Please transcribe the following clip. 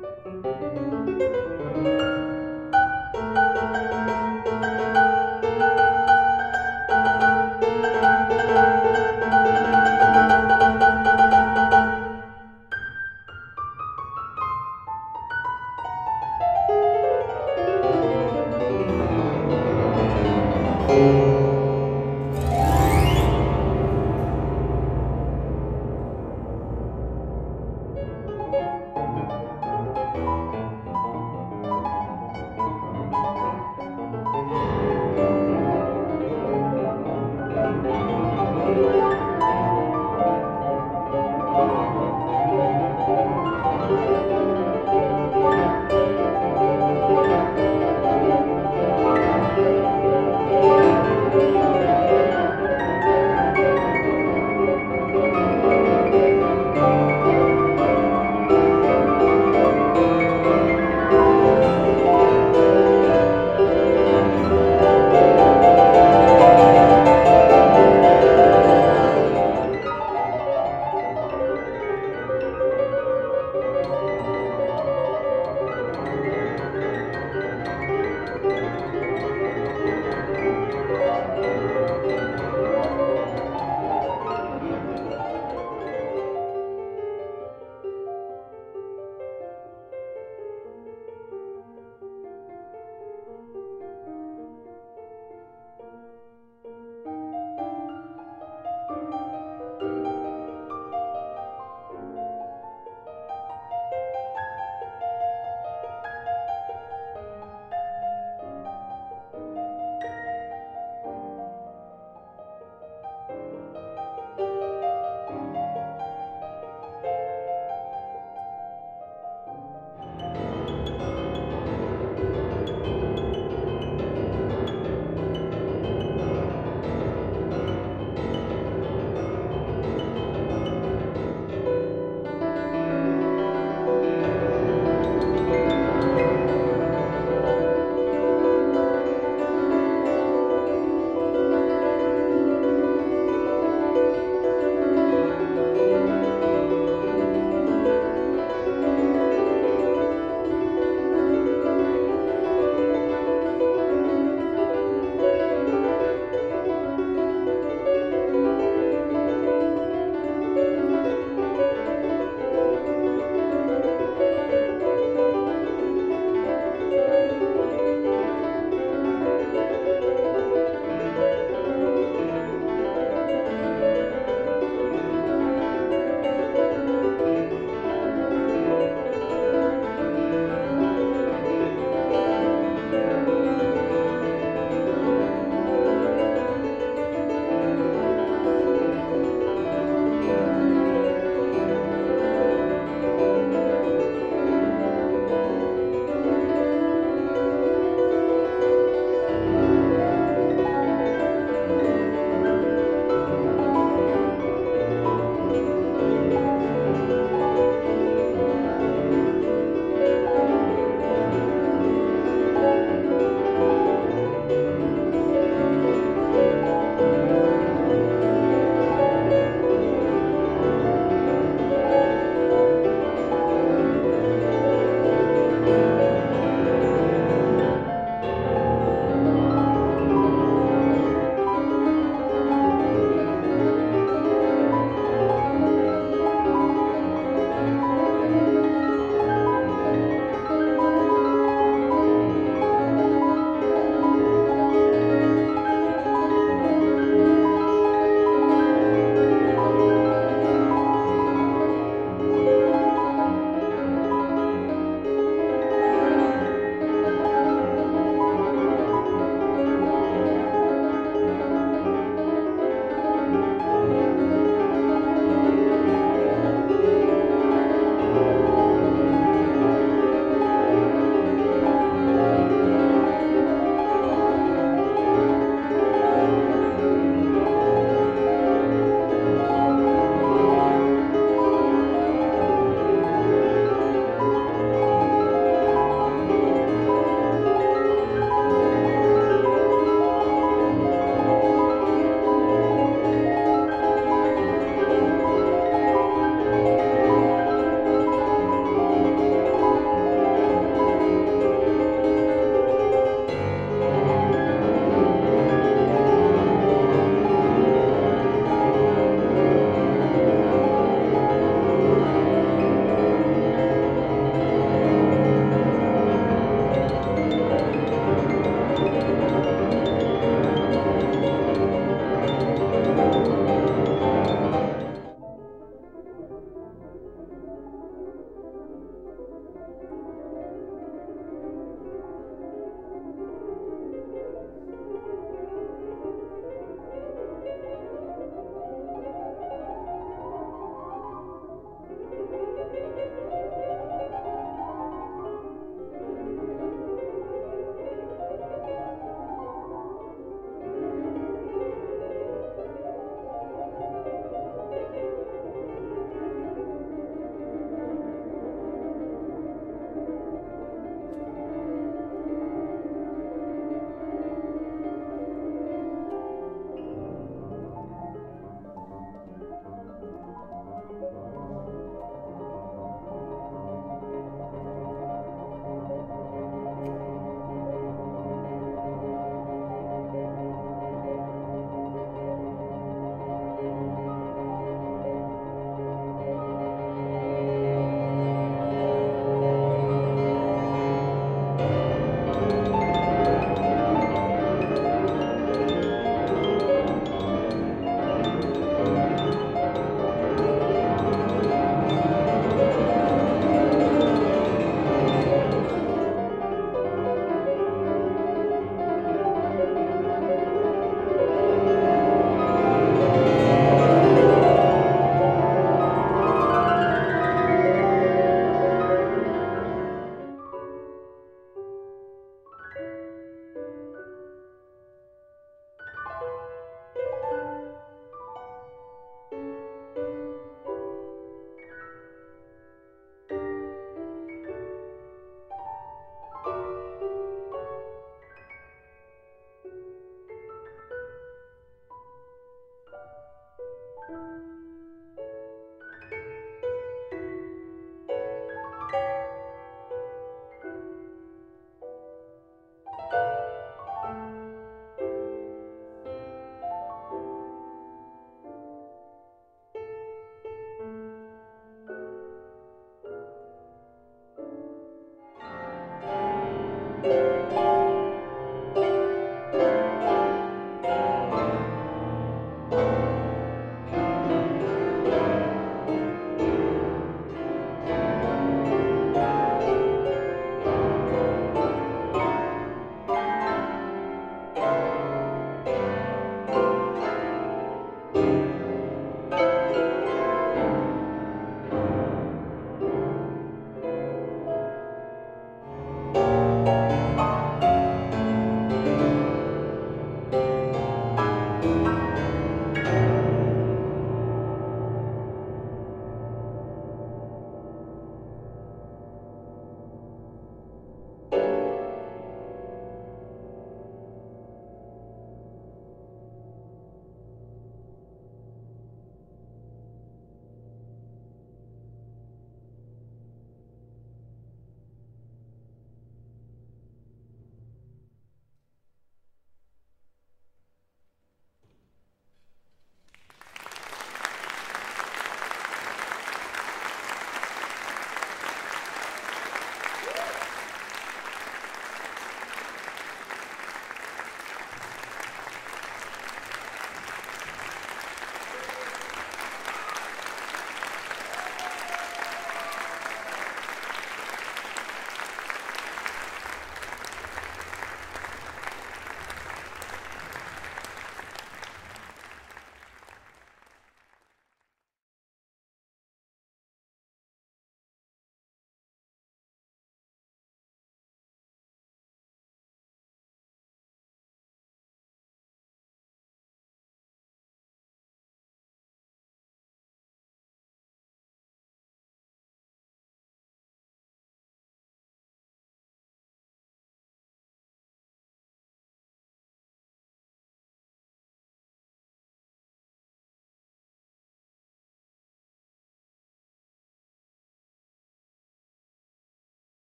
Música